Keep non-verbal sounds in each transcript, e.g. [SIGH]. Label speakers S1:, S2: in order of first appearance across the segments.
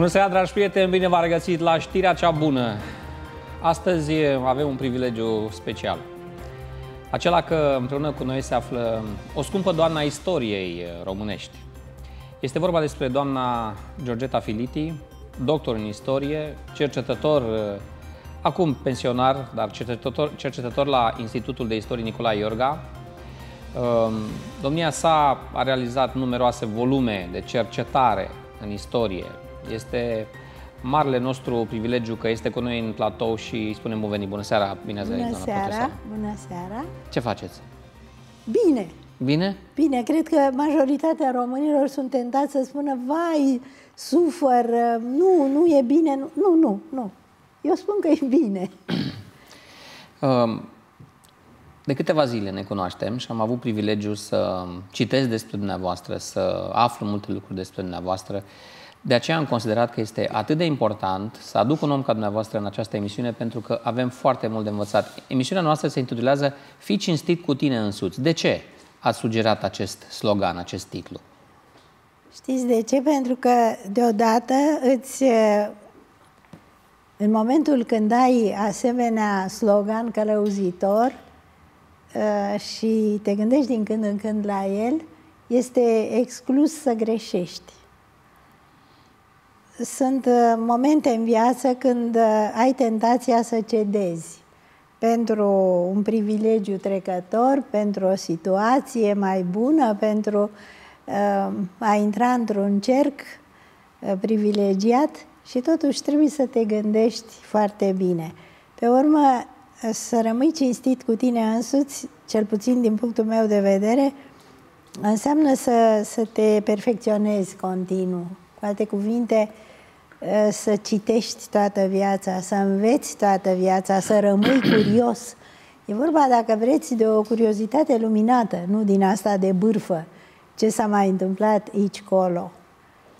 S1: Bună seara, dragi prieteni! Bine v-am regăsit la știrea cea bună. Astăzi avem un privilegiu special. Acela că împreună cu noi se află o scumpă doamna istoriei românești. Este vorba despre doamna Georgeta Filiti, doctor în istorie, cercetător, acum pensionar, dar cercetător, cercetător la Institutul de Istorie Nicolae Iorga. Domnia sa a realizat numeroase volume de cercetare în istorie, este marele nostru privilegiu că este cu noi în platou și îi spunem bun venit. Bună seara, bine ați venit,
S2: Bună seara, profesor. bună seara.
S1: Ce faceți?
S2: Bine.
S1: Bine?
S2: Bine, cred că majoritatea românilor sunt tentați să spună, vai, sufăr, nu, nu e bine, nu, nu, nu. nu. Eu spun că e bine. [CLEARS THROAT]
S1: Um, de câteva zile ne cunoaștem și am avut privilegiu să citesc despre dumneavoastră, să aflu multe lucruri despre dumneavoastră. De aceea am considerat că este atât de important să aduc un om ca dumneavoastră în această emisiune, pentru că avem foarte mult de învățat. Emisiunea noastră se intitulează Fii cinstit cu tine însuți. De ce ați sugerat acest slogan, acest titlu?
S2: Știți de ce? Pentru că deodată îți în momentul când ai asemenea slogan călăuzitor și te gândești din când în când la el, este exclus să greșești sunt uh, momente în viață când uh, ai tentația să cedezi pentru un privilegiu trecător, pentru o situație mai bună, pentru uh, a intra într-un cerc uh, privilegiat și totuși trebuie să te gândești foarte bine. Pe urmă, să rămâi cinstit cu tine însuți, cel puțin din punctul meu de vedere, înseamnă să, să te perfecționezi continuu. Cu alte cuvinte, uh, Eh, să citești toată viața, să înveți toată viața, să rămâi curios. E vorba, dacă vreți, de o curiozitate luminată, nu din asta de bârfă, ce s-a mai întâmplat aici, colo.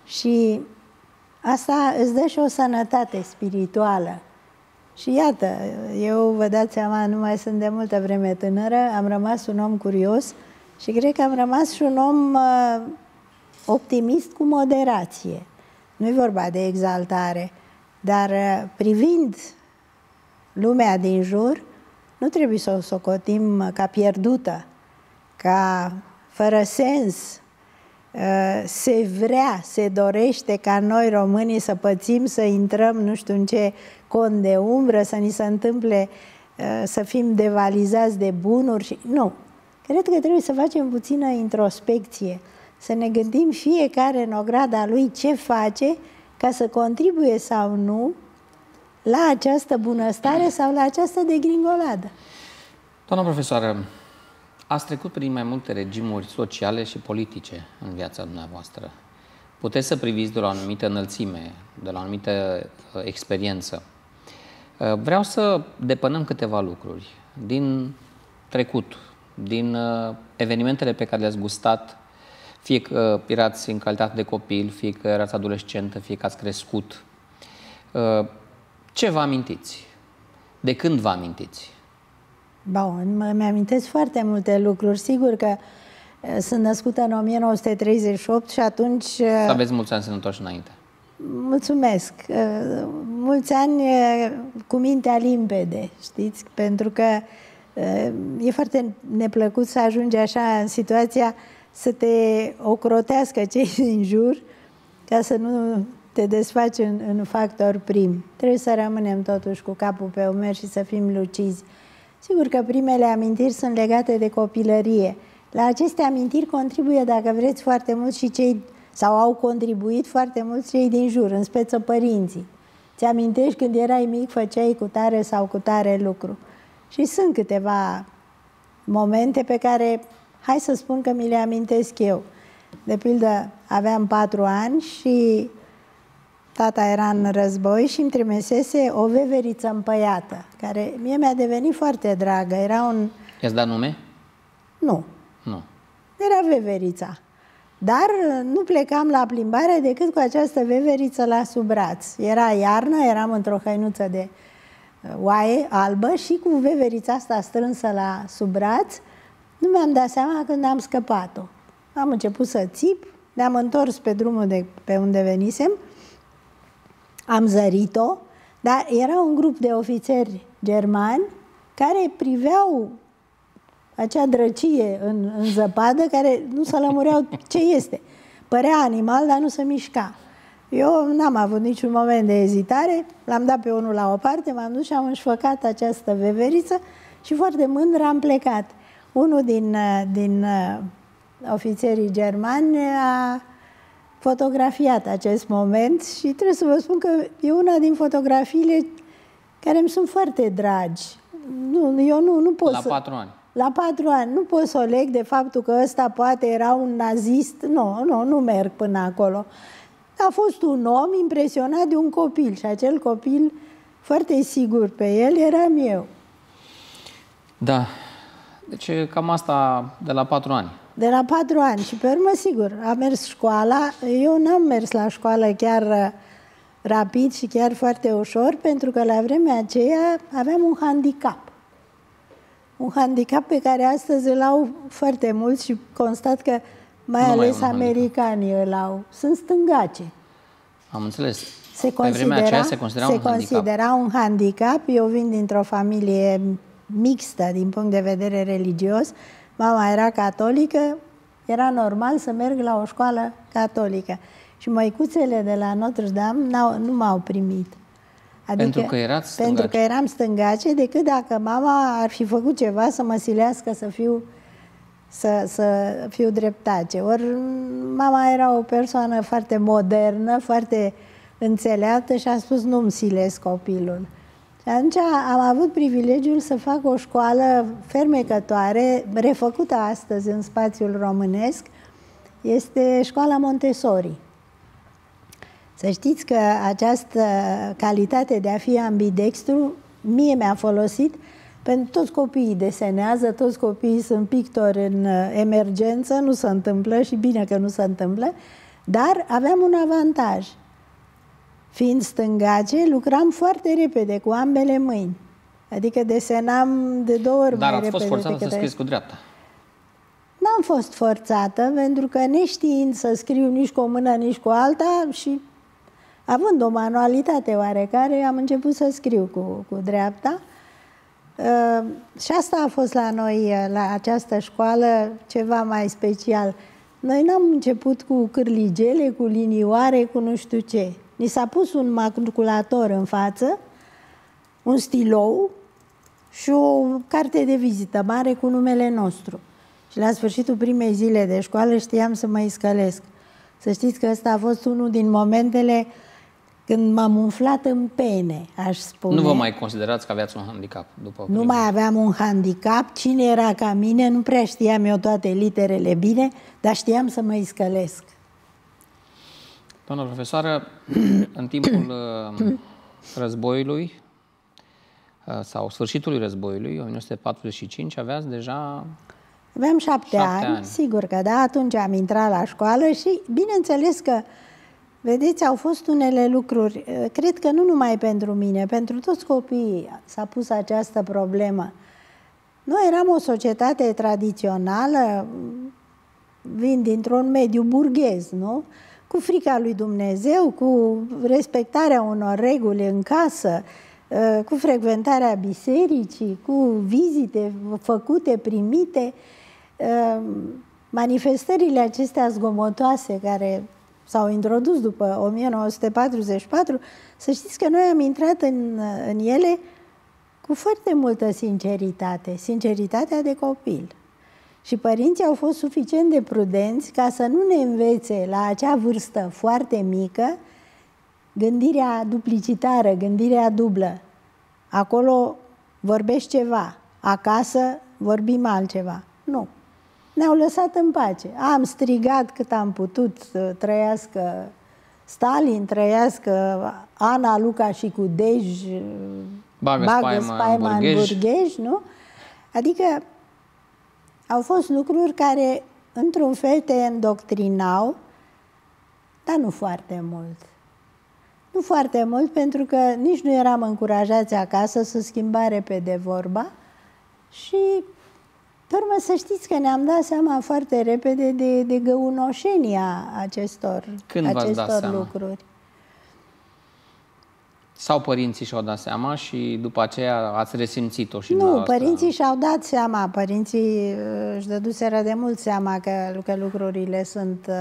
S2: Și asta îți dă și o sănătate spirituală. Și iată, eu vă dați seama, nu mai sunt de multă vreme tânără, am rămas un om curios și cred că am rămas și un om uh, optimist cu moderație. Nu e vorba de exaltare, dar uh, privind lumea din jur, nu trebuie să o socotim ca pierdută, ca fără sens. Uh, se vrea, se dorește ca noi românii să pățim, să intrăm nu știu în ce cont de umbră, să ni se întâmple uh, să fim devalizați de bunuri. Nu. Cred că trebuie să facem puțină introspecție să ne gândim fiecare în ograda lui ce face ca să contribuie sau nu la această bunăstare sau la această degringoladă.
S1: Doamna profesoară, ați trecut prin mai multe regimuri sociale și politice în viața dumneavoastră. Puteți să priviți de la o anumită înălțime, de la o anumită uh, experiență. Uh, vreau să depănăm câteva lucruri din trecut, din uh, evenimentele pe care le-ați gustat fie că erați în calitate de copil, fie că erați adolescentă, fie că ați crescut. Uh, ce vă amintiți? De când vă amintiți?
S2: Bun, mă amintesc foarte multe lucruri. Sigur că uh, sunt născută în 1938 și atunci... Uh, să
S1: aveți mulți ani sănătoși înainte.
S2: Mulțumesc. Mulți ani cu mintea limpede, știți? Pentru că e foarte neplăcut să ajungi așa în situația să te ocrotească cei [LAUGHS] din jur ca să nu te desfaci în, în factor prim. Trebuie să rămânem totuși cu capul pe umeri și să fim lucizi. Sigur că primele amintiri sunt legate de copilărie. La aceste amintiri contribuie, dacă vreți, foarte mult și cei, sau au contribuit foarte mult cei din jur, în speță părinții. Ți amintești când erai mic, făceai cu tare sau cu tare lucru. Și sunt câteva momente pe care Hai să spun că mi le amintesc eu. De pildă, aveam patru ani și tata era în război și îmi trimisese o veveriță împăiată, care mie mi-a devenit foarte dragă. Era un...
S1: I-ați dat nume?
S2: Nu.
S1: Nu.
S2: Era veverița. Dar nu plecam la plimbare decât cu această veveriță la sub braț. Era iarnă, eram într-o hăinuță de uh, oaie albă și cu veverița asta strânsă la sub braț nu mi-am dat seama când am scăpat-o. Am început să țip, ne-am întors pe drumul de pe unde venisem am zărit-o, dar era un grup de ofițeri germani care priveau acea drăcie în, în zăpadă care nu se lămureau ce este. Părea animal, dar nu se mișca. Eu n-am avut niciun moment de ezitare, l-am dat pe unul la o parte, m-am dus și am înșfăcat această veveriță și foarte mândră am plecat. Unul din, din uh, ofițerii germani a fotografiat acest moment și trebuie să vă spun că e una din fotografiile care îmi sunt foarte dragi. Nu, eu nu, nu pot
S1: La
S2: să...
S1: patru ani.
S2: La patru ani. Nu pot să o leg de faptul că ăsta poate era un nazist. Nu, nu, nu merg până acolo. A fost un om impresionat de un copil și acel copil, foarte sigur pe el, eram eu.
S1: Da. Deci cam asta de la patru ani.
S2: De la patru ani și pe urmă, sigur, a mers școala. Eu n-am mers la școală chiar uh, rapid și chiar foarte ușor, pentru că la vremea aceea aveam un handicap. Un handicap pe care astăzi îl au foarte mulți și constat că mai
S1: Nu mai
S2: ales
S1: e un
S2: americanii îl au. Sunt stângace.
S1: Am înțeles.
S2: Se
S1: Pe vremea
S2: considera,
S1: aceea se considera
S2: se
S1: un handicap.
S2: considera un handicap. Eu vin dintr-o familie mixtă din punct de vedere religios. Mama era catolică, era normal să merg la o școală catolică. Și măicuțele de la Notre-Dame n-au, nu m-au primit.
S1: Pentru că erați
S2: Pentru
S1: stângace.
S2: că eram stângace, decât dacă mama ar fi făcut ceva să mă silească să fiu să, să fiu dreptace. Ori mama era o persoană foarte modernă, foarte înțeleaptă și a spus nu-mi silesc copilul. Și atunci am avut privilegiul să fac o școală fermecătoare, refăcută astăzi în spațiul românesc. Este școala Montessori. Să știți că această calitate de a fi ambidextru mie mi-a folosit pentru toți copiii desenează, toți copiii sunt pictori în uh, emergență, nu se întâmplă și bine că nu se întâmplă, dar aveam un avantaj. Fiind stângace, lucram foarte repede cu ambele mâini. Adică desenam de două ori
S1: Dar
S2: mai
S1: ați fost
S2: repede
S1: forțată să
S2: decât
S1: scrieți cu dreapta.
S2: N-am fost forțată, pentru că neștiind să scriu nici cu o mână, nici cu alta și având o manualitate oarecare, am început să scriu cu, cu dreapta. Uh, și asta a fost la noi, uh, la această școală, ceva mai special. Noi n-am început cu cârligele, cu linioare, cu nu știu ce. Ni s-a pus un maculator în față, un stilou și o carte de vizită mare cu numele nostru. Și la sfârșitul primei zile de școală știam să mă iscălesc. Să știți că ăsta a fost unul din momentele când m-am umflat în pene, aș spune.
S1: Nu vă mai considerați că aveați un handicap după
S2: Nu
S1: prima-
S2: mai aveam un handicap, cine era ca mine, nu prea știam eu toate literele bine, dar știam să mă iscălesc.
S1: Doamna profesoară, [CLEARS THROAT] în timpul [CLEARS THROAT] uh, războiului uh, sau sfârșitului războiului, 1945, aveați deja
S2: Aveam șapte,
S1: Șapte
S2: ani,
S1: ani.
S2: sigur că da, atunci am intrat la școală și bineînțeles că, vedeți, au fost unele lucruri, eh, cred că nu numai pentru mine, pentru toți copiii s-a pus această problemă. Noi eram o societate tradițională, vin dintr-un mediu burghez, nu? Cu frica lui Dumnezeu, cu respectarea unor reguli în casă, eh, cu frecventarea bisericii, cu vizite făcute, primite, eh, manifestările acestea zgomotoase care s-au introdus după 1944, să știți că noi am intrat în, în ele cu foarte multă sinceritate, sinceritatea de copil. Și părinții au fost suficient de prudenți ca să nu ne învețe la acea vârstă foarte mică gândirea duplicitară, gândirea dublă. Acolo vorbești ceva, acasă vorbim altceva. Nu. Ne-au lăsat în pace. Am strigat cât am putut, să trăiască Stalin, trăiască Ana, Luca și cu Dej,
S1: Bagă spaima în
S2: spaima în
S1: Burghej.
S2: Burghej, nu? Adică au fost lucruri care, într-un fel, te îndoctrinau, dar nu foarte mult. Nu foarte mult, pentru că nici nu eram încurajați acasă să schimba repede vorba și, pe urmă, să știți că ne-am dat seama foarte repede de, de găunoșenia acestor,
S1: Când v-ați dat
S2: acestor
S1: seama?
S2: Lucruri.
S1: Sau părinții și-au dat seama și după aceea ați resimțit-o și
S2: Nu, părinții și-au dat seama, părinții uh, își dăduseră de mult seama că, că lucrurile sunt uh,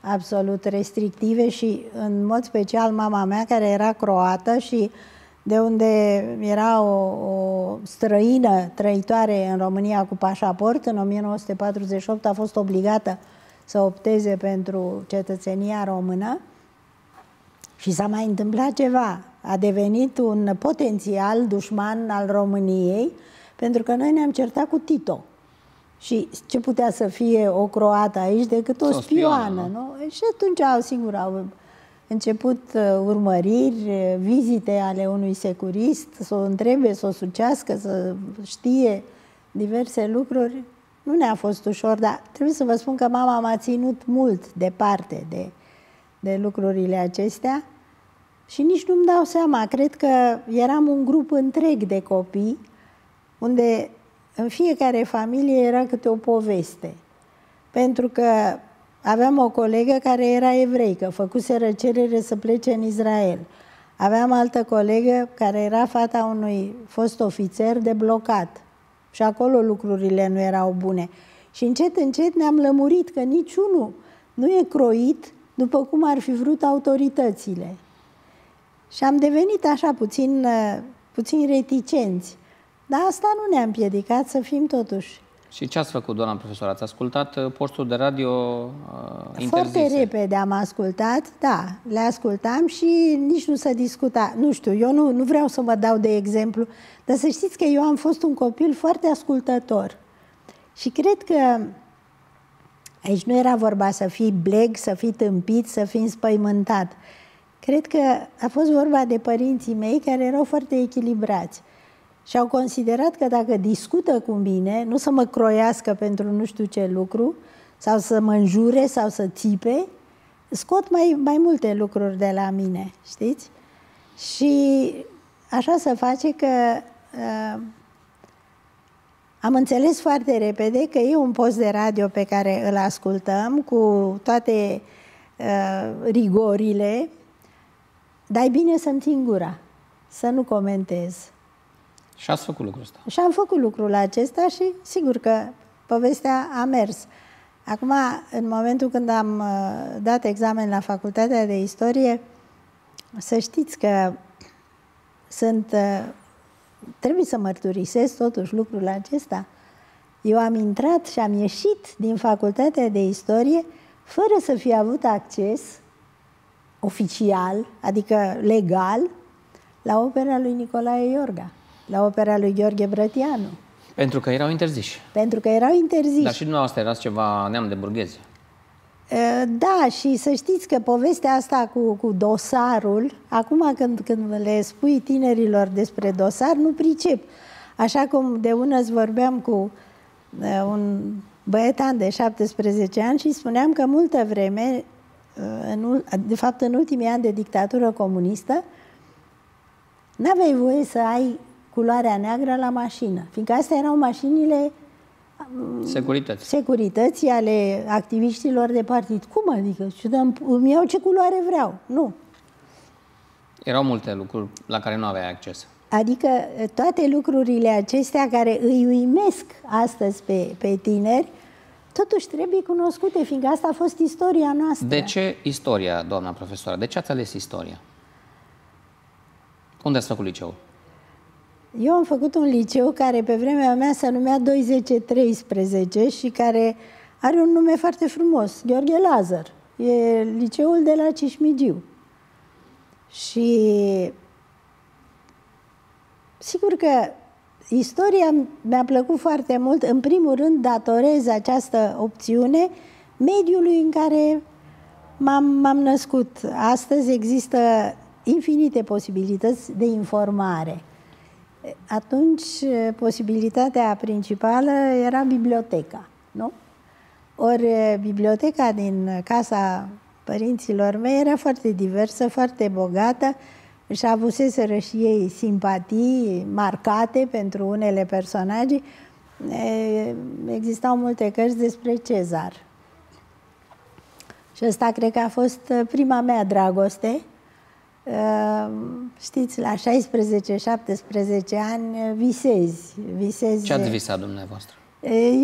S2: absolut restrictive și în mod special mama mea care era croată și de unde era o, o străină trăitoare în România cu pașaport, în 1948 a fost obligată să opteze pentru cetățenia română și s-a mai întâmplat ceva. A devenit un potențial dușman al României pentru că noi ne-am certat cu Tito. Și ce putea să fie o croată aici decât o, o spioană, spioană, nu? Și atunci, au, singur, au început uh, urmăriri, uh, vizite ale unui securist, să o întrebe, să o sucească, să știe diverse lucruri. Nu ne-a fost ușor, dar trebuie să vă spun că mama m-a ținut mult departe de, de lucrurile acestea și nici nu-mi dau seama. Cred că eram un grup întreg de copii unde în fiecare familie era câte o poveste. Pentru că aveam o colegă care era evreică, făcuse cerere să plece în Israel. Aveam altă colegă care era fata unui fost ofițer de blocat. Și acolo lucrurile nu erau bune. Și încet, încet ne-am lămurit că niciunul nu e croit după cum ar fi vrut autoritățile. Și am devenit așa puțin, puțin reticenți. Dar asta nu ne-a împiedicat să fim totuși.
S1: Și ce ați făcut, doamna profesor? Ați ascultat uh, postul de radio uh,
S2: Foarte repede am ascultat, da, le ascultam și nici nu se discuta. Nu știu, eu nu, nu vreau să mă dau de exemplu, dar să știți că eu am fost un copil foarte ascultător. Și cred că aici nu era vorba să fii bleg, să fii tâmpit, să fii înspăimântat. Cred că a fost vorba de părinții mei care erau foarte echilibrați și au considerat că dacă discută cu mine, nu să mă croiască pentru nu știu ce lucru, sau să mă înjure sau să țipe, scot mai, mai multe lucruri de la mine, știți? Și așa se face că uh, am înțeles foarte repede că e un post de radio pe care îl ascultăm cu toate uh, rigorile, dar e bine să-mi țin gura, să nu comentez
S1: și ați făcut lucrul ăsta.
S2: Și am făcut lucrul acesta și sigur că povestea a mers. Acum, în momentul când am uh, dat examen la Facultatea de Istorie, să știți că sunt, uh, trebuie să mărturisesc totuși lucrul acesta. Eu am intrat și am ieșit din Facultatea de Istorie fără să fi avut acces oficial, adică legal, la opera lui Nicolae Iorga la opera lui Gheorghe Brătianu.
S1: Pentru că erau interziși.
S2: Pentru că erau interziși.
S1: Dar și dumneavoastră erați ceva neam de burghezi.
S2: Da, și să știți că povestea asta cu, cu dosarul, acum când, când le spui tinerilor despre dosar, nu pricep. Așa cum de una îți vorbeam cu un băietan de 17 ani și spuneam că multă vreme, în, de fapt în ultimii ani de dictatură comunistă, n-aveai voie să ai culoarea neagră la mașină, fiindcă astea erau mașinile
S1: mm, Securități.
S2: securității ale activiștilor de partid. Cum adică? Îmi iau ce culoare vreau. Nu.
S1: Erau multe lucruri la care nu aveai acces.
S2: Adică toate lucrurile acestea care îi uimesc astăzi pe, pe tineri, totuși trebuie cunoscute, fiindcă asta a fost istoria noastră.
S1: De ce istoria, doamna profesoară? De ce ați ales istoria? Unde ați făcut liceul?
S2: Eu am făcut un liceu care pe vremea mea se numea 2013 și care are un nume foarte frumos, Gheorghe Lazar. E liceul de la Cismigiu. Și sigur că istoria mi-a plăcut foarte mult. În primul rând datorez această opțiune mediului în care m-am, m-am născut. Astăzi există infinite posibilități de informare atunci posibilitatea principală era biblioteca, nu? Ori biblioteca din casa părinților mei era foarte diversă, foarte bogată și avuseseră și ei simpatii marcate pentru unele personaje. Existau multe cărți despre Cezar. Și ăsta cred că a fost prima mea dragoste Uh, știți, la 16-17 ani visezi. visezi.
S1: Ce ați visat dumneavoastră?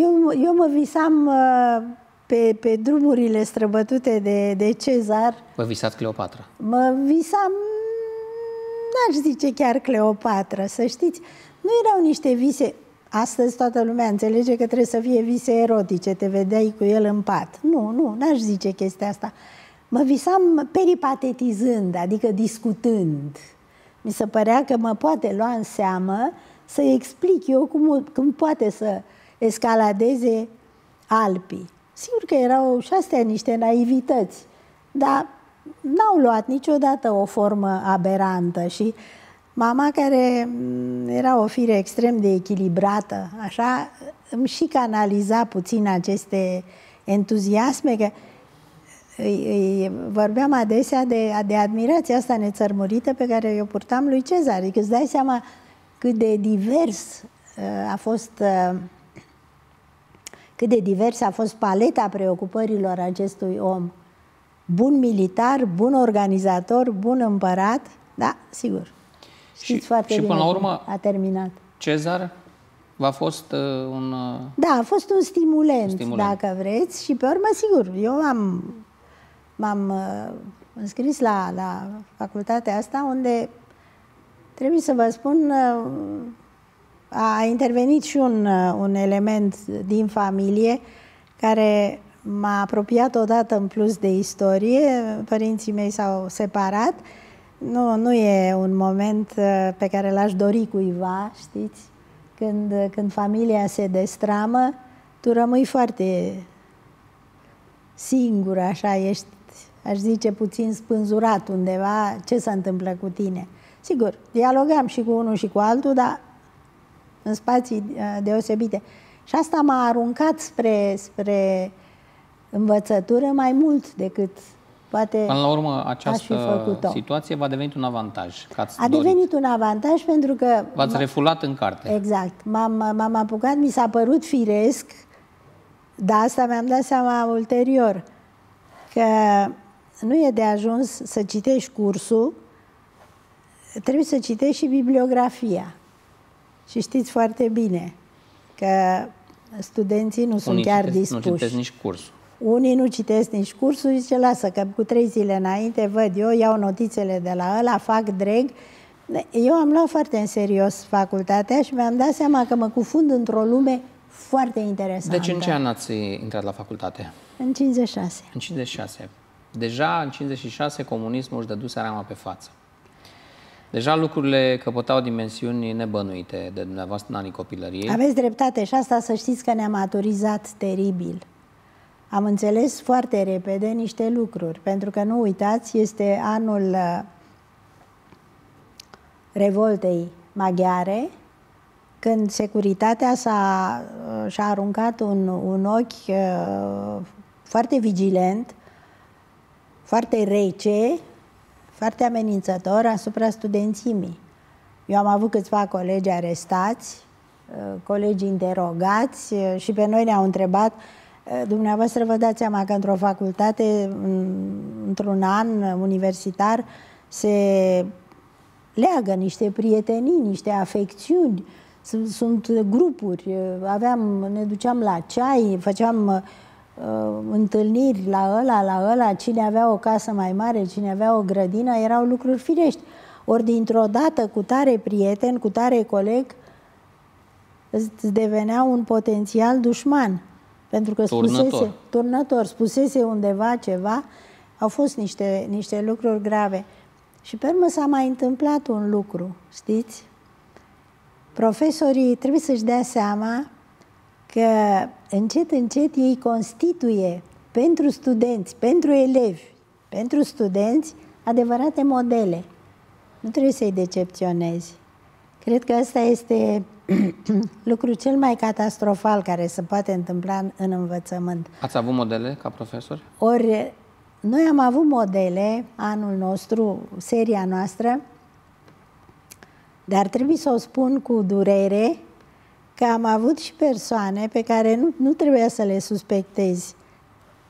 S2: Eu, eu mă visam uh, pe, pe drumurile străbătute de, de Cezar.
S1: Vă visați Cleopatra?
S2: Mă visam, n-aș zice chiar Cleopatra, să știți. Nu erau niște vise, astăzi toată lumea înțelege că trebuie să fie vise erotice, te vedeai cu el în pat. Nu, nu, n-aș zice chestia asta. Mă visam peripatetizând, adică discutând. Mi se părea că mă poate lua în seamă să explic eu cum, cum poate să escaladeze Alpii. Sigur că erau și astea niște naivități, dar n-au luat niciodată o formă aberantă și mama care mm, era o fire extrem de echilibrată, așa, îmi și canaliza puțin aceste entuziasme, că îi, îi vorbeam adesea de, de admirația asta nețărmurită pe care eu purtam lui Cezar. Adică îți dai seama cât de divers uh, a fost uh, cât de divers a fost paleta preocupărilor acestui om. Bun militar, bun organizator, bun împărat, da, sigur. Știți și, foarte și
S1: bine până la urmă,
S2: a terminat.
S1: Cezar a fost uh, un... Uh,
S2: da, a fost un stimulent, un stimulent, dacă vreți, și pe urmă, sigur, eu am, m-am uh, înscris la, la facultatea asta, unde trebuie să vă spun, uh, a intervenit și un, uh, un element din familie care m-a apropiat odată în plus de istorie. Părinții mei s-au separat. Nu, nu e un moment uh, pe care l-aș dori cuiva, știți? Când, când familia se destramă, tu rămâi foarte singur, așa, ești, aș zice, puțin spânzurat undeva, ce se întâmplă cu tine. Sigur, dialogam și cu unul și cu altul, dar în spații uh, deosebite. Și asta m-a aruncat spre, spre învățătură mai mult decât poate
S1: Până la urmă, această situație va deveni un avantaj. Că
S2: A dorit. devenit un avantaj pentru că...
S1: V-ați refulat în carte.
S2: Exact. M-am, m-am apucat, mi s-a părut firesc, dar asta mi-am dat seama ulterior, că nu e de ajuns să citești cursul, trebuie să citești și bibliografia. Și știți foarte bine că studenții nu sunt chiar
S1: citesc,
S2: dispuși.
S1: Nu citesc nici cursul.
S2: Unii nu citesc nici cursul, zice, lasă, că cu trei zile înainte văd eu, iau notițele de la ăla, fac dreg. Eu am luat foarte în serios facultatea și mi-am dat seama că mă cufund într-o lume foarte interesantă.
S1: Deci în ce an ați intrat la facultate?
S2: În 56.
S1: În 56. Deja în 56 comunismul își dăduse rama pe față. Deja lucrurile căpătau dimensiuni nebănuite de dumneavoastră în anii copilăriei.
S2: Aveți dreptate și asta să știți că ne-a maturizat teribil. Am înțeles foarte repede niște lucruri, pentru că nu uitați, este anul uh, revoltei maghiare, când securitatea s-a, uh, și-a aruncat un, un ochi uh, foarte vigilent, foarte rece foarte amenințător asupra studențimii. Eu am avut câțiva colegi arestați, uh, colegi interogați uh, și pe noi ne-au întrebat uh, Dumneavoastră vă dați seama că într-o facultate, într-un an universitar, se leagă niște prietenii, niște afecțiuni, sunt, sunt grupuri, aveam, ne duceam la ceai, făceam uh, întâlniri la ăla, la ăla, cine avea o casă mai mare, cine avea o grădină, erau lucruri firești. Ori dintr-o dată, cu tare prieten, cu tare coleg, îți devenea un potențial dușman. Pentru că spusese, turnător, turnător spusese undeva ceva, au fost niște, niște lucruri grave. Și pe urmă s-a mai întâmplat un lucru, știți? Profesorii trebuie să-și dea seama că încet, încet ei constituie pentru studenți, pentru elevi, pentru studenți, adevărate modele. Nu trebuie să-i decepționezi. Cred că ăsta este [CLEARS THROAT] lucrul cel mai catastrofal care se poate întâmpla în, în învățământ.
S1: Ați avut modele ca profesor?
S2: Ori noi am avut modele anul nostru, seria noastră, dar trebuie să o spun cu durere, că am avut și persoane pe care nu, nu trebuia să le suspectezi.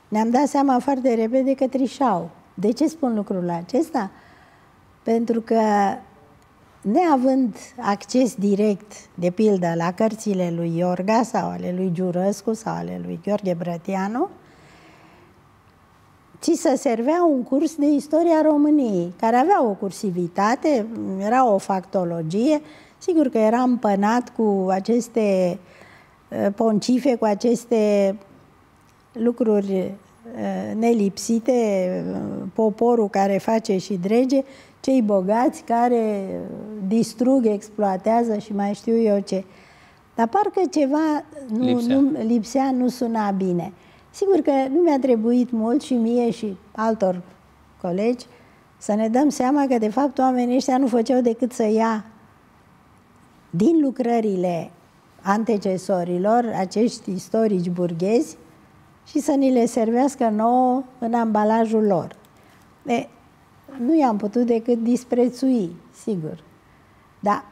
S2: Ne-am dat seama foarte repede că trișau. De ce spun lucrul acesta? pentru că neavând acces direct, de pildă, la cărțile lui Iorga sau ale lui Giurăscu sau ale lui Gheorghe Brătianu, ci să servea un curs de istoria României, care avea o cursivitate, era o factologie, sigur că era împănat cu aceste uh, poncife, cu aceste lucruri uh, nelipsite, uh, poporul care face și drege, cei bogați care distrug, exploatează și mai știu eu ce. Dar parcă ceva nu lipsea, nu, lipsea, nu suna bine. Sigur că nu mi-a trebuit mult și mie și altor colegi să ne dăm seama că, de fapt, oamenii ăștia nu făceau decât să ia din lucrările antecesorilor, acești istorici burghezi, și să ni le servească nouă în ambalajul lor. E, nu i-am putut decât disprețui, sigur. Dar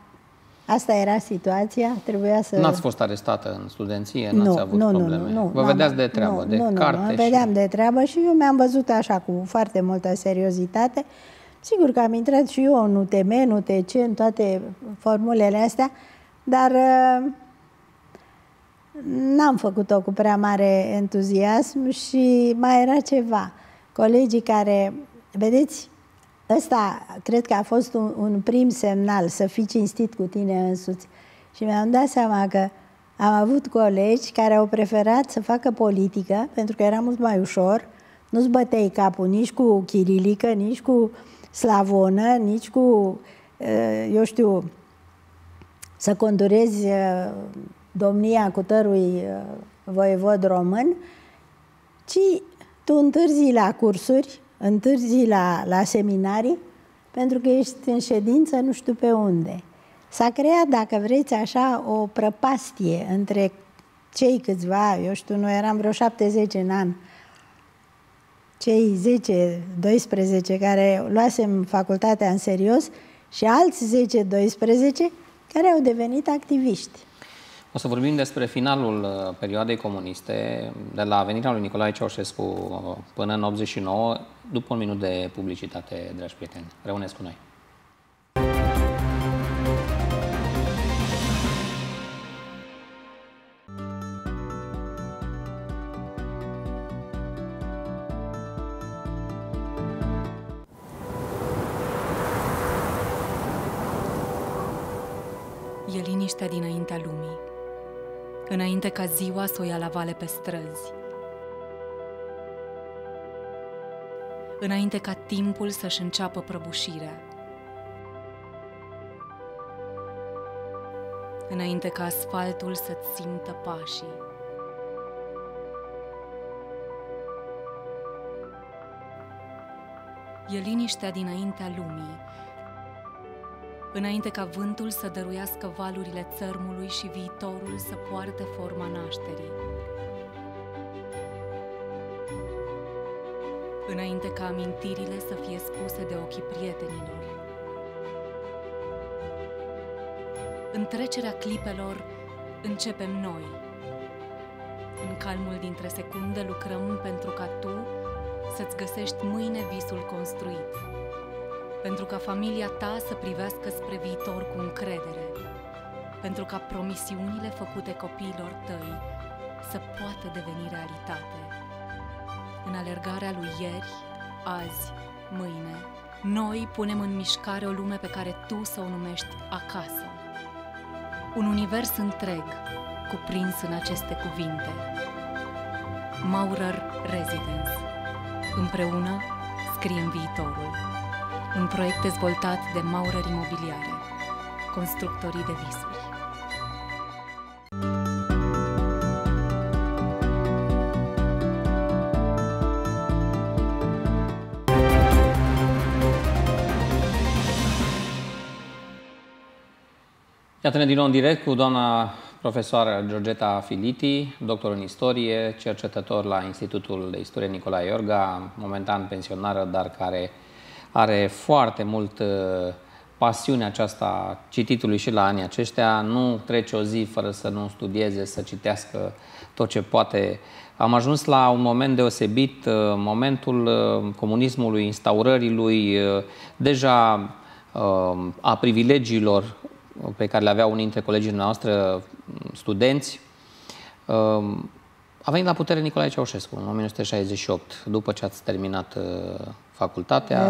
S2: Asta era situația, trebuia să...
S1: N-ați fost arestată în studenție, n-ați
S2: nu,
S1: avut
S2: nu,
S1: probleme?
S2: Nu, nu,
S1: Vă vedeați de treabă,
S2: nu,
S1: de
S2: nu,
S1: carte
S2: nu,
S1: și...
S2: vedeam de treabă și eu mi-am văzut așa cu foarte multă seriozitate. Sigur că am intrat și eu în UTM, în UTC, în toate formulele astea, dar uh, n-am făcut-o cu prea mare entuziasm și mai era ceva. Colegii care, vedeți, ăsta cred că a fost un, un prim semnal să fii cinstit cu tine însuți. Și mi-am dat seama că am avut colegi care au preferat să facă politică, pentru că era mult mai ușor, nu-ți bătei capul nici cu chirilică, nici cu slavonă, nici cu, eh, eu știu, să condurezi eh, domnia cutărui eh, voievod român, ci tu întârzi la cursuri, întârzi la, la seminarii, pentru că ești în ședință nu știu pe unde. S-a creat, dacă vreți, așa, o prăpastie între cei câțiva, eu știu, noi eram vreo 70 în an, cei 10-12 care luasem facultatea în serios și alți 10-12 care au devenit activiști.
S1: O să vorbim despre finalul uh, perioadei comuniste, de la venirea lui Nicolae Ceaușescu uh, până în 89, după un minut de publicitate, dragi prieteni. Rămâneți cu noi!
S3: E liniștea dinaintea lumii, înainte ca ziua să o ia la vale pe străzi. Înainte ca timpul să-și înceapă prăbușirea. Înainte ca asfaltul să-ți simtă pașii. E liniștea dinaintea lumii, înainte ca vântul să dăruiască valurile țărmului și viitorul să poarte forma nașterii. Înainte ca amintirile să fie spuse de ochii prietenilor. În trecerea clipelor începem noi. În calmul dintre secunde lucrăm pentru ca tu să-ți găsești mâine visul construit pentru ca familia ta să privească spre viitor cu încredere, pentru ca promisiunile făcute copiilor tăi să poată deveni realitate. În alergarea lui ieri, azi, mâine, noi punem în mișcare o lume pe care tu să o numești acasă. Un univers întreg cuprins în aceste cuvinte. Maurer Residence. Împreună scriem viitorul un proiect dezvoltat de Maurer Imobiliare, constructorii de visuri.
S1: Iată-ne din nou în direct cu doamna profesoară Georgeta Filiti, doctor în istorie, cercetător la Institutul de Istorie Nicolae Iorga, momentan pensionară, dar care are foarte mult uh, pasiunea aceasta cititului și la anii aceștia. Nu trece o zi fără să nu studieze, să citească tot ce poate. Am ajuns la un moment deosebit, uh, momentul uh, comunismului, instaurării lui. Deja uh, a privilegiilor pe care le aveau unii dintre colegii noastre, studenți, uh, a venit la putere Nicolae Ceaușescu în 1968, după ce ați terminat uh, facultatea.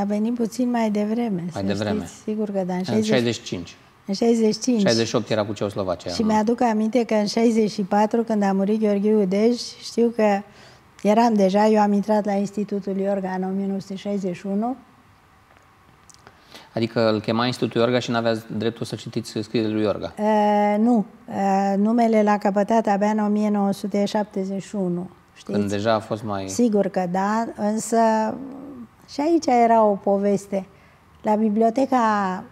S2: A venit puțin mai devreme.
S1: Mai devreme.
S2: Știți, sigur că da, în
S1: 60... 65.
S2: În 65.
S1: 68 era cu Ceoslovacia.
S2: Și mi-aduc aminte că în 64, când a murit Gheorghe Udej, știu că eram deja, eu am intrat la Institutul Iorga în 1961.
S1: Adică îl chema Institutul Iorga și nu aveați dreptul să citiți scrierile lui Iorga?
S2: Uh, nu. Uh, numele l-a căpătat abia în 1971. Știți?
S1: Când deja a fost mai...
S2: Sigur că da, însă și aici era o poveste. La biblioteca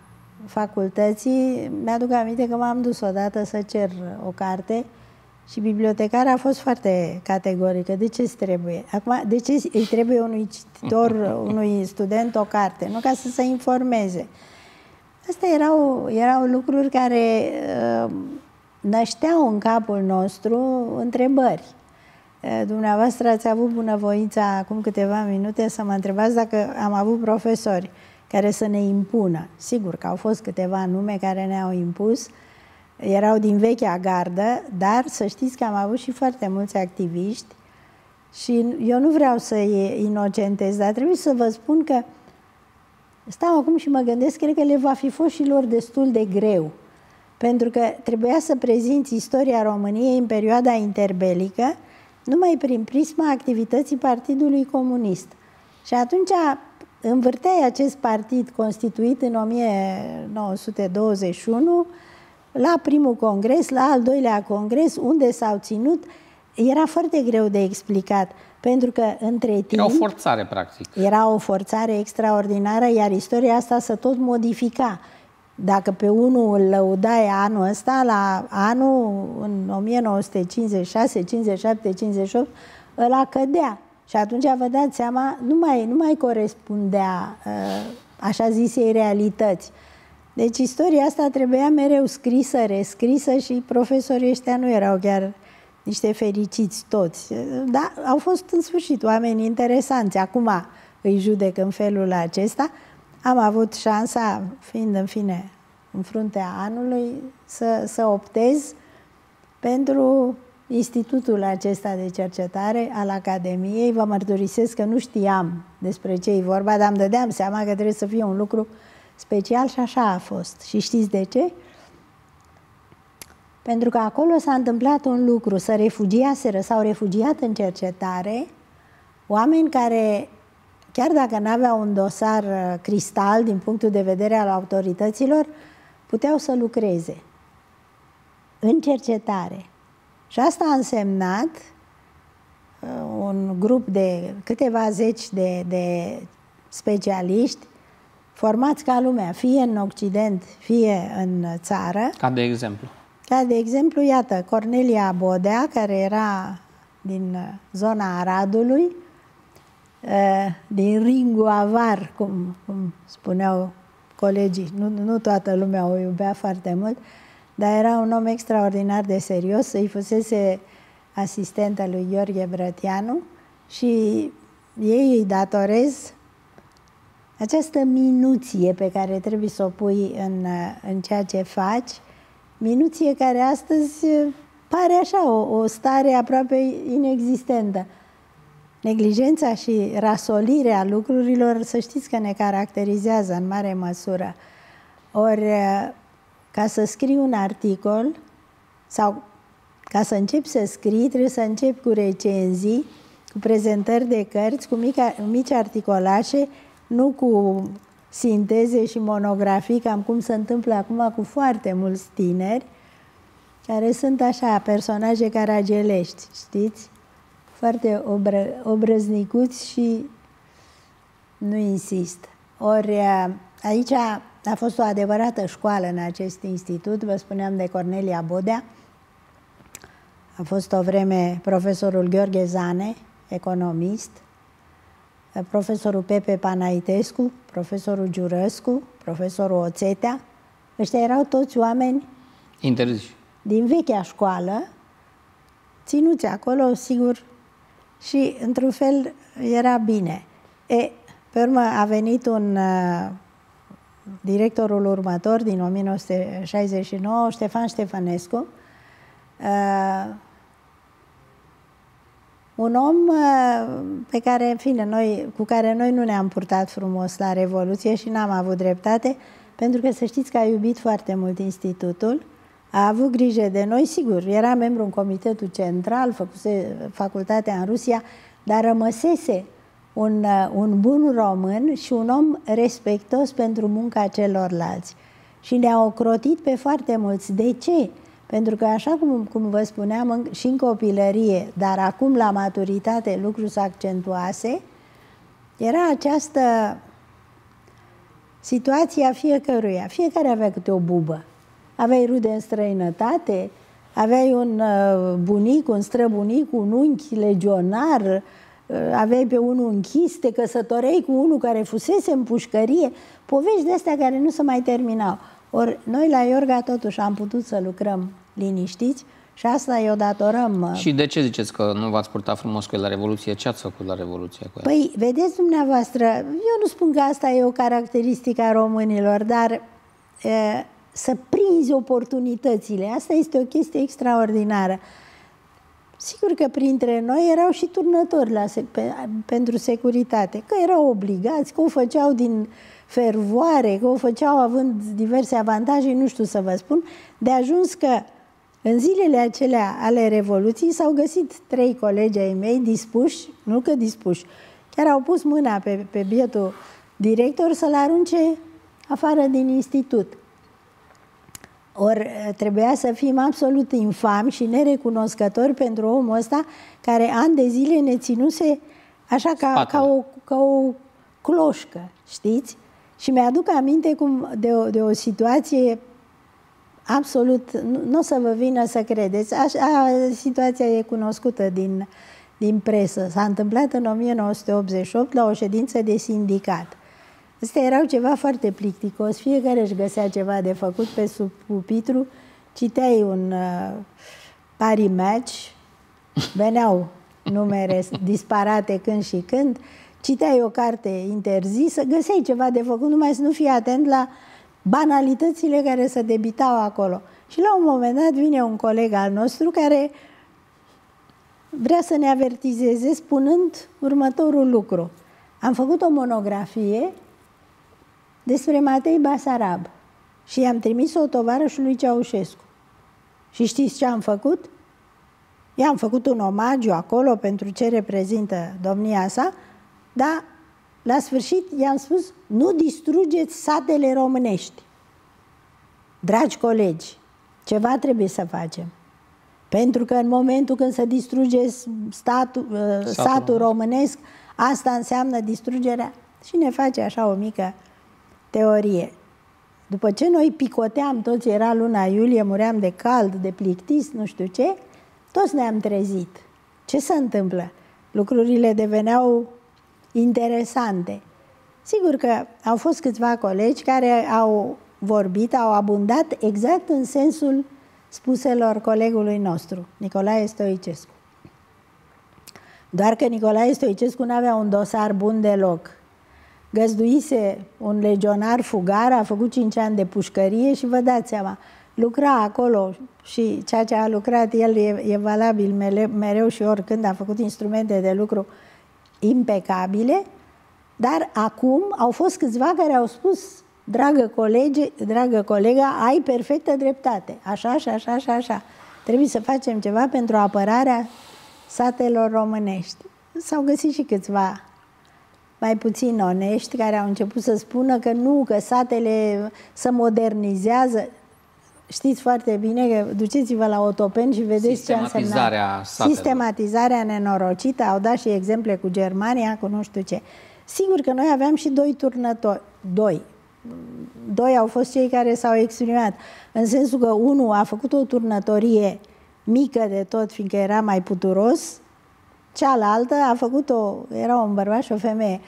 S2: facultății, mi-aduc aminte că m-am dus odată să cer o carte și bibliotecara a fost foarte categorică. De ce îți trebuie? Acum, de ce îi trebuie unui cititor, [LAUGHS] unui student o carte? Nu ca să se informeze. Astea erau, erau lucruri care uh, nășteau în capul nostru întrebări. Uh, dumneavoastră ați avut bunăvoința acum câteva minute să mă întrebați dacă am avut profesori care să ne impună. Sigur că au fost câteva nume care ne-au impus, erau din vechea gardă, dar să știți că am avut și foarte mulți activiști și eu nu vreau să-i inocentez, dar trebuie să vă spun că stau acum și mă gândesc, cred că le va fi fost și lor destul de greu. Pentru că trebuia să prezinți istoria României în perioada interbelică numai prin prisma activității Partidului Comunist. Și atunci învârteai acest partid constituit în 1921 la primul congres, la al doilea congres, unde s-au ținut, era foarte greu de explicat, pentru că între timp...
S1: Era o forțare, practic.
S2: Era o forțare extraordinară, iar istoria asta se tot modifica. Dacă pe unul îl lăudai anul ăsta, la anul în 1956, 57, 58, ăla cădea. Și atunci vă dați seama, nu mai, nu mai corespundea uh, așa zisei realități. Deci istoria asta trebuia mereu scrisă, rescrisă și profesorii ăștia nu erau chiar niște fericiți toți. Da, au fost în sfârșit oameni interesanți. Acum îi judec în felul acesta. Am avut șansa, fiind în fine în fruntea anului, să, să optez pentru institutul acesta de cercetare al Academiei. Vă mărturisesc că nu știam despre ce e vorba, dar îmi dădeam seama că trebuie să fie un lucru special și așa a fost. Și știți de ce? Pentru că acolo s-a întâmplat un lucru, să refugiaseră, s-au refugiat în cercetare oameni care, chiar dacă nu aveau un dosar uh, cristal din punctul de vedere al autorităților, puteau să lucreze în cercetare. Și asta a însemnat uh, un grup de câteva zeci de, de specialiști formați ca lumea, fie în Occident, fie în țară.
S1: Ca de exemplu?
S2: Ca de exemplu, iată, Cornelia Bodea, care era din uh, zona Aradului, uh, din Ringu Avar, cum, cum spuneau colegii. Nu, nu toată lumea o iubea foarte mult, dar era un om extraordinar de serios, îi fusese asistentă lui Gheorghe Brătianu și ei îi datorez această minuție pe care trebuie să o pui în, în ceea ce faci, minuție care astăzi pare așa o, o stare aproape inexistentă. Neglijența și rasolirea lucrurilor, să știți că ne caracterizează în mare măsură. Ori, ca să scrii un articol sau ca să începi să scrii, trebuie să începi cu recenzii, cu prezentări de cărți, cu mica, mici articolașe nu cu sinteze și monografii, cam cum se întâmplă acum cu foarte mulți tineri, care sunt așa, personaje caragelești, știți? Foarte obră, obrăznicuți și nu insist. Ori aici a fost o adevărată școală în acest institut, vă spuneam de Cornelia Bodea, a fost o vreme profesorul Gheorghe Zane, economist, profesorul Pepe Panaitescu, profesorul Giurăscu, profesorul Oțetea. Ăștia erau toți oameni
S1: Interziși.
S2: din vechea școală, ținuți acolo, sigur, și într-un fel era bine. E, pe urmă a venit un, uh, directorul următor din 1969, Ștefan Ștefănescu, uh, un om uh, pe care, în fine, noi, cu care noi nu ne-am purtat frumos la Revoluție și n-am avut dreptate, pentru că să știți că a iubit foarte mult institutul, a avut grijă de noi, sigur, era membru în comitetul central, făcuse facultatea în Rusia, dar rămăsese un, uh, un bun român și un om respectos pentru munca celorlalți. Și ne-a ocrotit pe foarte mulți. De ce? Pentru că, așa cum, cum vă spuneam, în, și în copilărie, dar acum la maturitate lucruri se accentuase, era această situație a fiecăruia. Fiecare avea câte o bubă. Aveai rude în străinătate, aveai un uh, bunic, un străbunic, un unchi legionar, uh, aveai pe unul închis, te căsătorei cu unul care fusese în pușcărie, povești de astea care nu se mai terminau. Ori noi la Iorga totuși am putut să lucrăm liniștiți și asta îi o datorăm.
S1: Și de ce ziceți că nu v-ați purtat frumos cu el la Revoluție? Ce ați făcut la Revoluție cu el?
S2: Păi, vedeți dumneavoastră, eu nu spun că asta e o caracteristică a românilor, dar e, să prinzi oportunitățile, asta este o chestie extraordinară. Sigur că printre noi erau și turnători la, pe, pentru securitate, că erau obligați, că o făceau din fervoare, că o făceau având diverse avantaje, nu știu să vă spun, de ajuns că în zilele acelea ale Revoluției s-au găsit trei colegi ai mei dispuși, nu că dispuși, chiar au pus mâna pe, pe bietul director să-l arunce afară din institut. Ori trebuia să fim absolut infami și nerecunoscători pentru omul ăsta care ani de zile ne ținuse așa ca, ca, o, ca o cloșcă, știți? Și mi-aduc aminte cum de o, de o situație absolut, nu, nu o să vă vină să credeți, așa, situația e cunoscută din, din presă. S-a întâmplat în 1988 la o ședință de sindicat. Astea erau ceva foarte plicticos, fiecare își găsea ceva de făcut pe sub pupitru, citeai un uh, pari match, veneau numere disparate când și când, citeai o carte interzisă, găseai ceva de făcut, numai să nu fii atent la banalitățile care se debitau acolo. Și la un moment dat vine un coleg al nostru care vrea să ne avertizeze spunând următorul lucru. Am făcut o monografie despre Matei Basarab și i-am trimis-o tovarășului Ceaușescu. Și știți ce am făcut? I-am făcut un omagiu acolo pentru ce reprezintă domnia sa, dar la sfârșit i-am spus, nu distrugeți satele românești. Dragi colegi, ceva trebuie să facem. Pentru că în momentul când se distruge statul, uh, satul, satul românesc, asta înseamnă distrugerea și ne face așa o mică teorie. După ce noi picoteam, toți era luna iulie, muream de cald, de plictis, nu știu ce, toți ne-am trezit. Ce se întâmplă? Lucrurile deveneau interesante. Sigur că au fost câțiva colegi care au vorbit, au abundat exact în sensul spuselor colegului nostru, Nicolae Stoicescu. Doar că Nicolae Stoicescu nu avea un dosar bun deloc. Găzduise un legionar fugar, a făcut 5 ani de pușcărie și vă dați seama, lucra acolo și ceea ce a lucrat el e, e valabil mereu și oricând a făcut instrumente de lucru impecabile, dar acum au fost câțiva care au spus, dragă, colegi, dragă colega, ai perfectă dreptate, așa și așa și așa. Trebuie să facem ceva pentru apărarea satelor românești. S-au găsit și câțiva mai puțin onești care au început să spună că nu, că satele se modernizează. Știți foarte bine că duceți-vă la Otopen și vedeți ce înseamnă sistematizarea nenorocită. Au dat și exemple cu Germania, cu nu știu ce. Sigur că noi aveam și doi turnători. Doi. Doi au fost cei care s-au exprimat. În sensul că unul a făcut o turnătorie mică de tot, fiindcă era mai puturos, cealaltă a făcut o, era un bărbat și o femeie.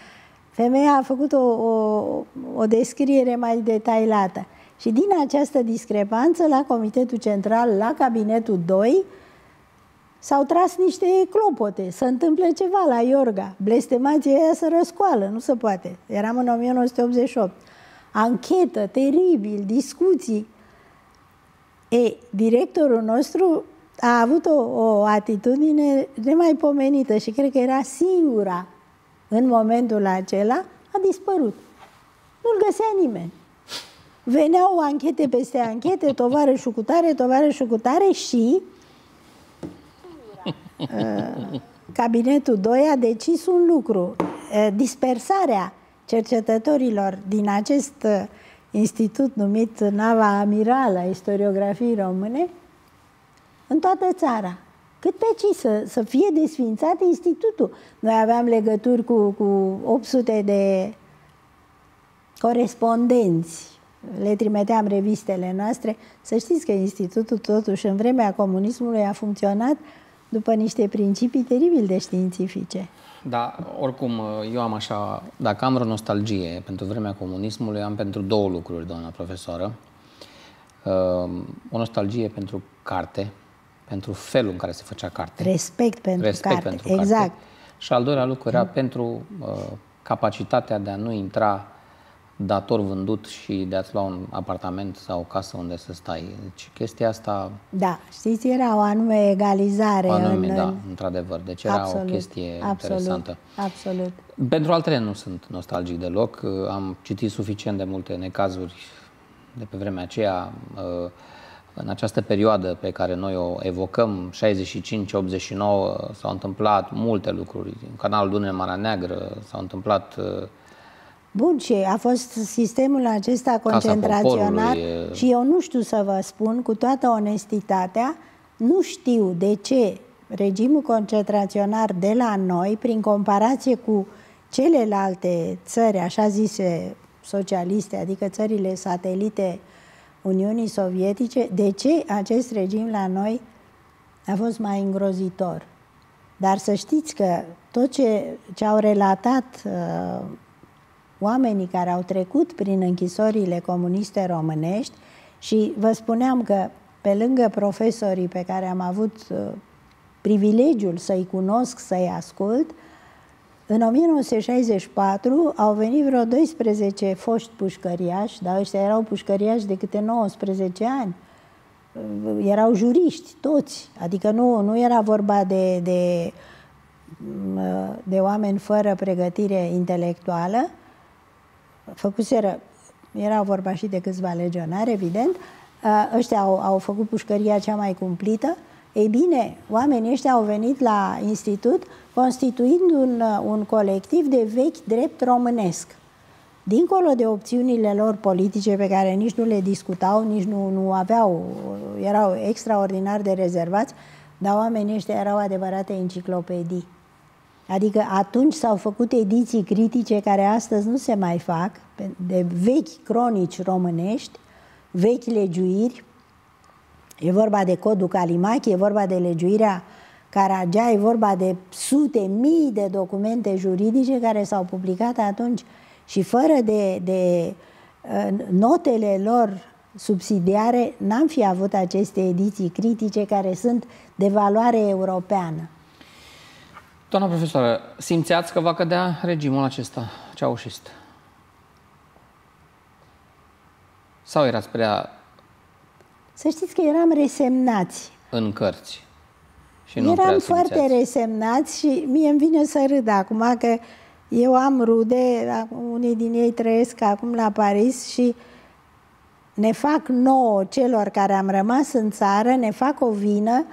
S2: Femeia a făcut o, o, o descriere mai detailată. Și din această discrepanță, la Comitetul Central, la Cabinetul 2, s-au tras niște clopote, să întâmple ceva la Iorga. Blestemația aia să răscoală, nu se poate. Eram în 1988. anchetă, teribil, discuții. E, directorul nostru a avut o, o atitudine nemaipomenită și cred că era singura în momentul acela, a dispărut. Nu-l găsea nimeni. Veneau anchete peste anchete, tovarășul cu tare, tovarășul cu tare și uh, cabinetul 2 a decis un lucru. Uh, dispersarea cercetătorilor din acest uh, institut numit Nava Amirală a istoriografiei române în toată țara. Cât pe ci să, să fie desfințat institutul. Noi aveam legături cu, cu 800 de corespondenți, le trimiteam revistele noastre. Să știți că institutul totuși în vremea comunismului a funcționat după niște principii teribil de științifice.
S1: Da, oricum, eu am așa, dacă am o nostalgie pentru vremea comunismului, am pentru două lucruri, doamna profesoară. Ehm, o nostalgie pentru carte, pentru felul în care se făcea carte.
S2: Respect pentru Respect carte, pentru exact. Carte.
S1: Și al doilea lucru era mm. pentru uh, capacitatea de a nu intra dator vândut și de a-ți lua un apartament sau o casă unde să stai. Deci chestia asta...
S2: Da, știți, era o anume egalizare.
S1: O anume, în... da, într-adevăr. Deci era absolut, o chestie absolut, interesantă.
S2: Absolut.
S1: Pentru altele nu sunt nostalgic deloc. Am citit suficient de multe necazuri de pe vremea aceea. Uh, în această perioadă pe care noi o evocăm, 65-89, s-au întâmplat multe lucruri. În canalul Dunăre Marea Neagră s-au întâmplat uh,
S2: Bun, și a fost sistemul acesta concentraționar și eu nu știu să vă spun cu toată onestitatea, nu știu de ce regimul concentraționar de la noi, prin comparație cu celelalte țări, așa zise socialiste, adică țările satelite Uniunii Sovietice, de ce acest regim la noi a fost mai îngrozitor. Dar să știți că tot ce, ce au relatat uh, oamenii care au trecut prin închisorile comuniste românești și vă spuneam că pe lângă profesorii pe care am avut uh, privilegiul să-i cunosc, să-i ascult, în 1964 au venit vreo 12 foști pușcăriași, dar ăștia erau pușcăriași de câte 19 ani. Uh, erau juriști, toți. Adică nu, nu era vorba de, de, uh, de oameni fără pregătire intelectuală, făcuseră, era vorba și de câțiva legionari, evident, ăștia au, au făcut pușcăria cea mai cumplită, ei bine, oamenii ăștia au venit la institut constituind un, un colectiv de vechi drept românesc. Dincolo de opțiunile lor politice pe care nici nu le discutau, nici nu, nu aveau, erau extraordinar de rezervați, dar oamenii ăștia erau adevărate enciclopedii. Adică atunci s-au făcut ediții critice care astăzi nu se mai fac, de vechi cronici românești, vechi legiuiri. E vorba de Codul Calimachi, e vorba de legiuirea Caragea, e vorba de sute, mii de documente juridice care s-au publicat atunci și fără de, de uh, notele lor subsidiare, n-am fi avut aceste ediții critice care sunt de valoare europeană.
S1: Doamna profesoară, simțeați că va cădea regimul acesta ceaușist? Sau erați prea...
S2: Să știți că eram resemnați.
S1: În cărți. Și nu
S2: eram foarte resemnați și mie îmi vine să râd acum că eu am rude, unii din ei trăiesc acum la Paris și ne fac nouă celor care am rămas în țară, ne fac o vină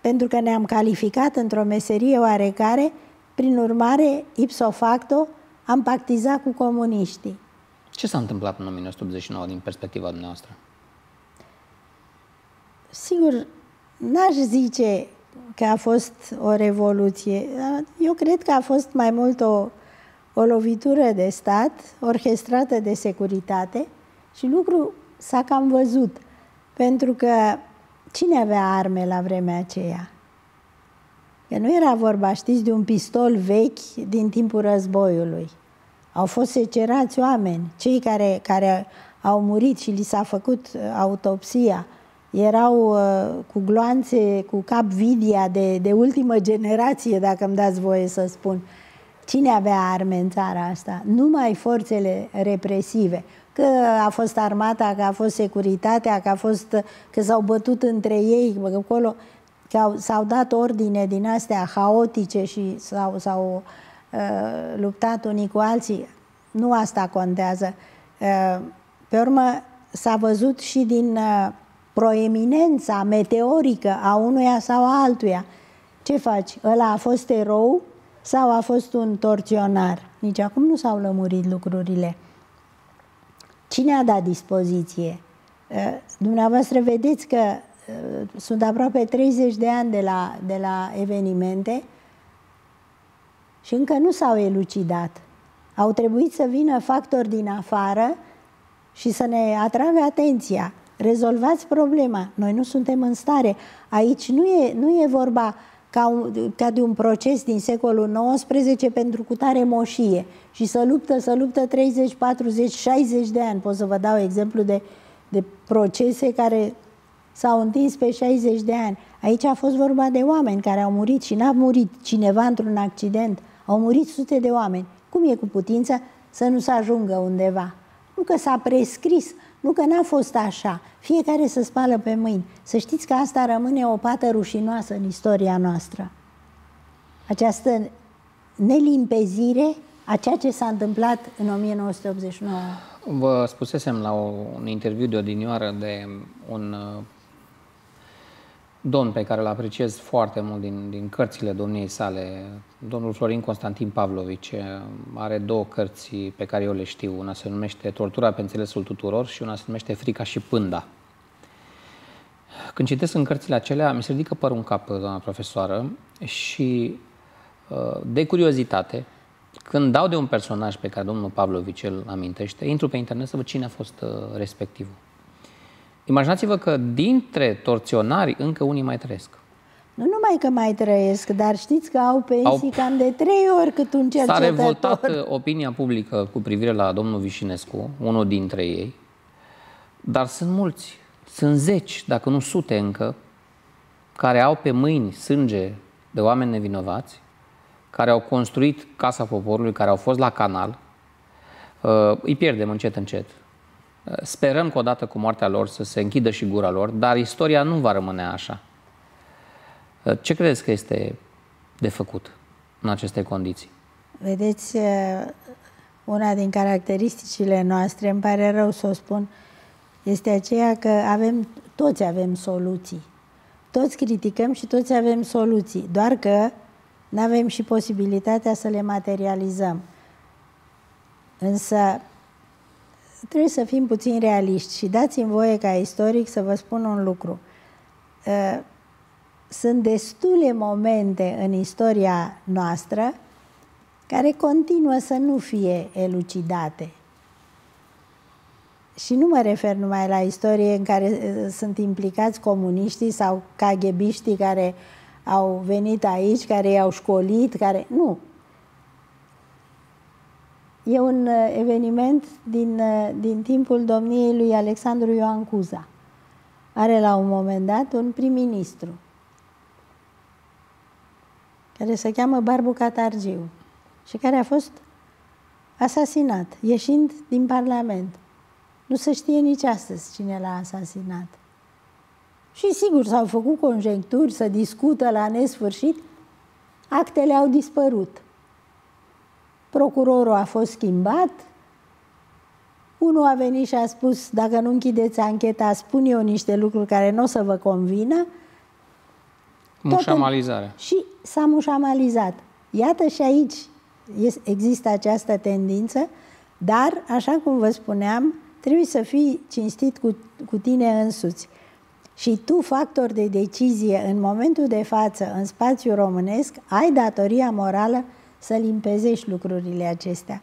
S2: pentru că ne-am calificat într-o meserie oarecare, prin urmare, ipso facto, am pactizat cu comuniștii.
S1: Ce s-a întâmplat în 1989 din perspectiva dumneavoastră?
S2: Sigur, n-aș zice că a fost o revoluție. Eu cred că a fost mai mult o, o lovitură de stat, orchestrată de securitate și lucru s-a cam văzut. Pentru că Cine avea arme la vremea aceea? Că nu era vorba, știți, de un pistol vechi din timpul războiului. Au fost secerați oameni, cei care, care au murit și li s-a făcut uh, autopsia, erau uh, cu gloanțe, cu cap vidia de, de ultimă generație, dacă îmi dați voie să spun. Cine avea arme în țara asta? Numai forțele represive. Că a fost armata, că a fost securitatea, că, a fost, că s-au bătut între ei acolo, că au, s-au dat ordine din astea haotice și s-au, s-au uh, luptat unii cu alții. Nu asta contează. Uh, pe urmă, s-a văzut și din uh, proeminența meteorică a unuia sau a altuia. Ce faci? Ăla a fost erou sau a fost un torționar? Nici acum nu s-au lămurit lucrurile. Cine a dat dispoziție? Uh, dumneavoastră vedeți că uh, sunt aproape 30 de ani de la, de la evenimente și încă nu s-au elucidat. Au trebuit să vină factori din afară și să ne atragă atenția. Rezolvați problema. Noi nu suntem în stare. Aici nu e, nu e vorba ca, un, ca de un proces din secolul XIX pentru cutare moșie și să luptă, să luptă 30, 40, 60 de ani. Pot să vă dau exemplu de, de procese care s-au întins pe 60 de ani. Aici a fost vorba de oameni care au murit și n-a murit cineva într-un accident. Au murit sute de oameni. Cum e cu putință să nu se ajungă undeva? Nu că s-a prescris, nu că n-a fost așa. Fiecare să spală pe mâini. Să știți că asta rămâne o pată rușinoasă în istoria noastră. Această nelimpezire a ceea ce s-a întâmplat în 1989.
S1: Vă spusesem la un interviu de odinioară de un domn pe care îl apreciez foarte mult din, din cărțile domniei sale, domnul Florin Constantin Pavlovici, are două cărți pe care eu le știu. Una se numește Tortura pe înțelesul tuturor și una se numește Frica și pânda. Când citesc în cărțile acelea, mi se ridică părul în cap, doamna profesoară, și uh, de curiozitate, când dau de un personaj pe care domnul Pavlovici îl amintește, intru pe internet să văd cine a fost uh, respectivul. Imaginați-vă că dintre torționari încă unii mai trăiesc.
S2: Nu numai că mai trăiesc, dar știți că au pensii au... cam de trei ori cât un cercetător.
S1: S-a revoltat uh, opinia publică cu privire la domnul Vișinescu, unul dintre ei, dar sunt mulți, sunt zeci, dacă nu sute încă, care au pe mâini sânge de oameni nevinovați, care au construit Casa Poporului, care au fost la canal, uh, îi pierdem încet, încet. Sperăm că odată cu moartea lor să se închidă și gura lor, dar istoria nu va rămâne așa. Ce credeți că este de făcut în aceste condiții?
S2: Vedeți, una din caracteristicile noastre, îmi pare rău să o spun, este aceea că avem, toți avem soluții. Toți criticăm și toți avem soluții, doar că nu avem și posibilitatea să le materializăm. Însă trebuie să fim puțin realiști și dați-mi voie ca istoric să vă spun un lucru. Uh, sunt destule momente în istoria noastră care continuă să nu fie elucidate. Și nu mă refer numai la istorie în care uh, sunt implicați comuniștii sau caghebiștii care au venit aici, care i-au școlit, care... Nu, E un uh, eveniment din, uh, din timpul domniei lui Alexandru Ioan Cuza. Are la un moment dat un prim-ministru care se cheamă Barbu Catargiu și care a fost asasinat, ieșind din Parlament. Nu se știe nici astăzi cine l-a asasinat. Și sigur, s-au făcut conjecturi, să discută la nesfârșit, actele au dispărut. Procurorul a fost schimbat, unul a venit și a spus, dacă nu închideți ancheta, spun eu niște lucruri care nu o să vă convină.
S1: Mușamalizare. În...
S2: Și s-a mușamalizat. Iată și aici există această tendință, dar, așa cum vă spuneam, trebuie să fii cinstit cu, cu tine însuți. Și tu, factor de decizie, în momentul de față, în spațiul românesc, ai datoria morală să limpezești lucrurile acestea.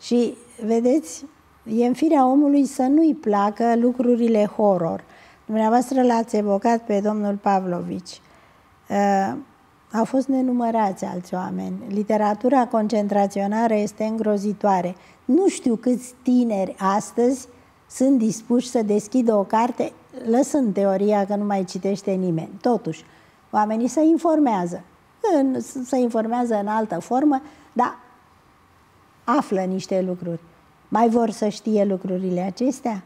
S2: Și, vedeți, e în firea omului să nu-i placă lucrurile horror. Dumneavoastră l-ați evocat pe domnul Pavlovici. Uh, au fost nenumărați alți oameni. Literatura concentraționară este îngrozitoare. Nu știu câți tineri astăzi sunt dispuși să deschidă o carte, lăsând teoria că nu mai citește nimeni. Totuși, oamenii se informează în, se informează în altă formă, dar află niște lucruri. Mai vor să știe lucrurile acestea?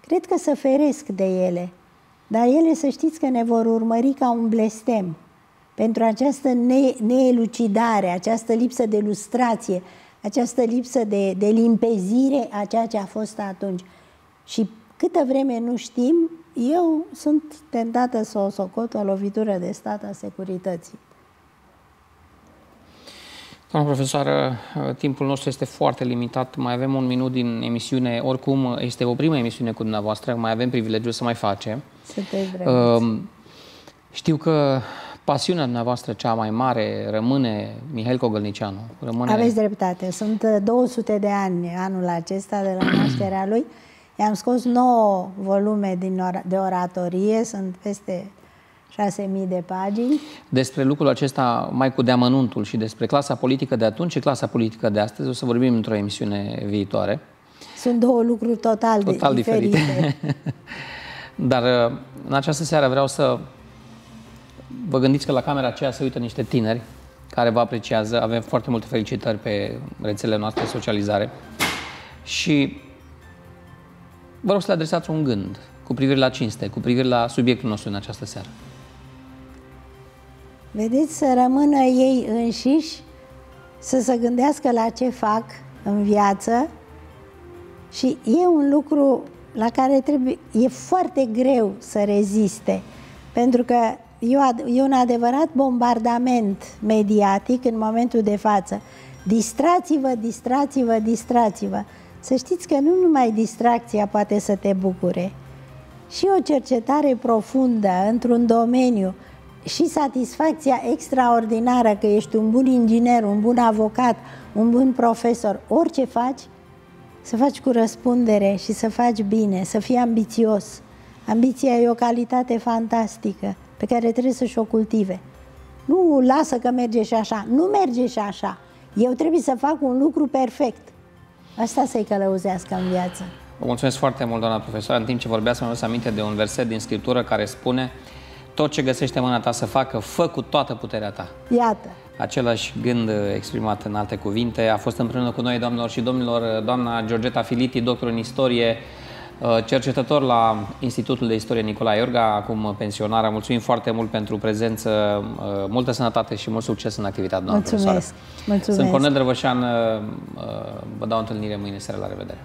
S2: Cred că să feresc de ele, dar ele să știți că ne vor urmări ca un blestem pentru această ne- neelucidare, această lipsă de lustrație, această lipsă de, de limpezire a ceea ce a fost atunci. Și câtă vreme nu știm, eu sunt tentată să o socot o lovitură de stat a securității.
S1: Doamna profesoară, timpul nostru este foarte limitat. Mai avem un minut din emisiune. Oricum, este o primă emisiune cu dumneavoastră. Mai avem privilegiul să mai facem.
S2: Sunteți drăguți.
S1: Uh, știu că pasiunea dumneavoastră cea mai mare rămâne Mihail Cogălnicianu. Rămâne...
S2: Aveți dreptate. Sunt uh, 200 de ani anul acesta de la [CLEARS THROAT] nașterea lui. I-am scos 9 volume din ora- de oratorie, sunt peste 6.000 de pagini.
S1: Despre lucrul acesta mai cu deamănuntul și despre clasa politică de atunci și clasa politică de astăzi o să vorbim într-o emisiune viitoare.
S2: Sunt două lucruri total, de-
S1: Total diferite.
S2: diferite. [LAUGHS]
S1: Dar uh, în această seară vreau să vă gândiți că la camera aceea se uită niște tineri care vă apreciază. Avem foarte multe felicitări pe rețelele noastre de socializare. Și vă rog să le adresați un gând cu privire la cinste, cu privire la subiectul nostru în această seară.
S2: Vedeți, să rămână ei înșiși, să se gândească la ce fac în viață și e un lucru la care trebuie, e foarte greu să reziste, pentru că e, o ad- e un adevărat bombardament mediatic în momentul de față. Distrați-vă, distrați-vă, distrați-vă. Să știți că nu numai distracția poate să te bucure, și o cercetare profundă într-un domeniu și satisfacția extraordinară că ești un bun inginer, un bun avocat, un bun profesor, orice faci, să faci cu răspundere și să faci bine, să fii ambițios. Ambiția e o calitate fantastică pe care trebuie să-și o cultive. Nu lasă că merge și așa. Nu merge și așa. Eu trebuie să fac un lucru perfect. Asta să-i călăuzească în viață.
S1: Vă mulțumesc foarte mult, doamna profesor. În timp ce vorbeați, mi-am adus aminte de un verset din Scriptură care spune tot ce găsește mâna ta să facă, fă cu toată puterea ta.
S2: Iată.
S1: Același gând exprimat în alte cuvinte a fost împreună cu noi, doamnelor și domnilor, doamna Georgeta Filiti, doctor în istorie, cercetător la Institutul de Istorie Nicolae Iorga, acum pensionară. Mulțumim foarte mult pentru prezență, multă sănătate și mult succes în activitatea noastră.
S2: Mulțumesc. Mulțumesc.
S1: Sunt Cornel Drăvășan, vă dau întâlnire mâine seara, la revedere.